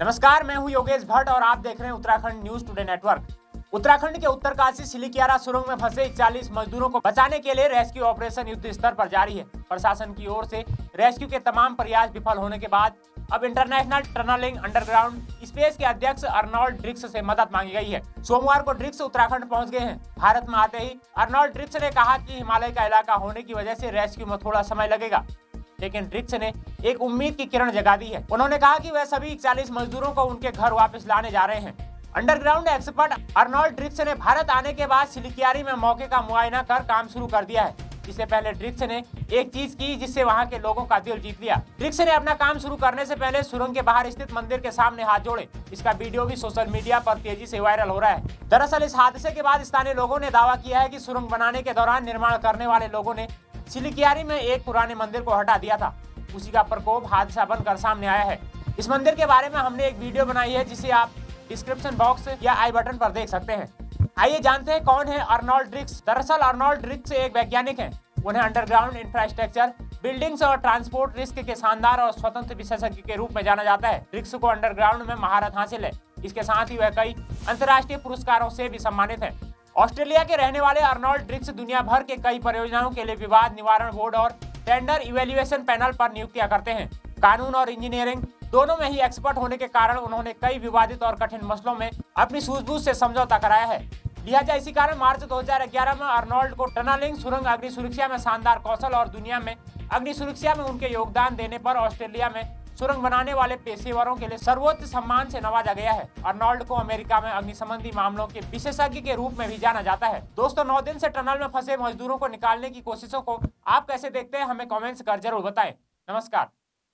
नमस्कार, मैं हूँ योगेश भट्ट और आप देख रहे हैं Uttarakhand news today network. Uttarakhand के उत्तरकाशी, सिलिकियारा, सुरंग में फंसे इकतालीस मजदूरों को बचाने के लिए रेस्क्यू ऑपरेशन युद्ध स्तर पर जारी है। प्रशासन की ओर से रेस्क्यू के तमाम प्रयास विफल होने के बाद अब इंटरनेशनल टनलिंग अंडरग्राउंड स्पेस के अध्यक्ष अर्नोल्ड ड्रिक्स से मदद मांगी गई है। सोमवार को ड्रिक्स उत्तराखंड पहुँच गए हैं। भारत में आते ही अर्नोल्ड ड्रिक्स ने कहा कि हिमालय का इलाका होने की वजह से रेस्क्यू में थोड़ा समय लगेगा। लेकिन ड्रिक्स ने एक उम्मीद की किरण जगा दी है। उन्होंने कहा कि वह सभी इकतालीस मजदूरों को उनके घर वापस लाने जा रहे हैं। अंडरग्राउंड एक्सपर्ट अर्नोल्ड ड्रिक्स ने भारत आने के बाद सिलिकियारी में मौके का मुआयना कर काम शुरू कर दिया है। इससे पहले ड्रिक्स ने एक चीज़ की जिससे वहाँ के लोगों का दिल जीत लिया। ड्रिक्स ने अपना काम शुरू करने से पहले सुरंग के बाहर स्थित मंदिर के सामने हाथ जोड़े। इसका वीडियो भी सोशल मीडिया पर तेज़ी से वायरल हो रहा है। दरअसल इस हादसे के बाद स्थानीय लोगों ने दावा किया है की सुरंग बनाने के दौरान निर्माण करने वाले लोगों ने सिलिकियारी में एक पुराने मंदिर को हटा दिया था। उसी का प्रकोप हादसा बनकर सामने आया है। इस मंदिर के बारे में हमने एक वीडियो बनाई है, जिसे आप डिस्क्रिप्शन बॉक्स या आई बटन पर देख सकते हैं। आइए जानते हैं कौन है अर्नोल्ड ड्रिक्स दरअसल अर्नोल्ड ड्रिक्स एक वैज्ञानिक है। उन्हें अंडरग्राउंड इंफ्रास्ट्रक्चर बिल्डिंग्स और ट्रांसपोर्ट रिस्क के शानदार और स्वतंत्र विशेषज्ञ के रूप में जाना जाता है। रिक्स को अंडरग्राउंड में महारत हासिल है। इसके साथ ही वह कई अंतर्राष्ट्रीय पुरस्कारों से भी सम्मानित है। ऑस्ट्रेलिया के रहने वाले अर्नोल्ड ड्रिक्स दुनिया भर के कई परियोजनाओं के लिए विवाद निवारण बोर्ड और टेंडर इवेल्युएशन पैनल पर नियुक्तियाँ करते हैं। कानून और इंजीनियरिंग दोनों में ही एक्सपर्ट होने के कारण उन्होंने कई विवादित और कठिन मसलों में अपनी सूझबूझ से समझौता कराया है। लिहाजा इसी कारण मार्च 2011 में अर्नोल्ड को टनलिंग, सुरंग अग्नि सुरक्षा में शानदार कौशल और दुनिया में अग्नि सुरक्षा में उनके योगदान देने पर ऑस्ट्रेलिया में सुरंग बनाने वाले पेशेवरों के लिए सर्वोच्च सम्मान से नवाजा गया है। अर्नोल्ड को अमेरिका में अग्नि संबंधी मामलों के विशेषज्ञ के रूप में भी जाना जाता है। दोस्तों, नौ दिन से टनल में फंसे मजदूरों को निकालने की कोशिशों को आप कैसे देखते हैं, हमें कॉमेंट्स कर ज़रूर बताए। नमस्कार।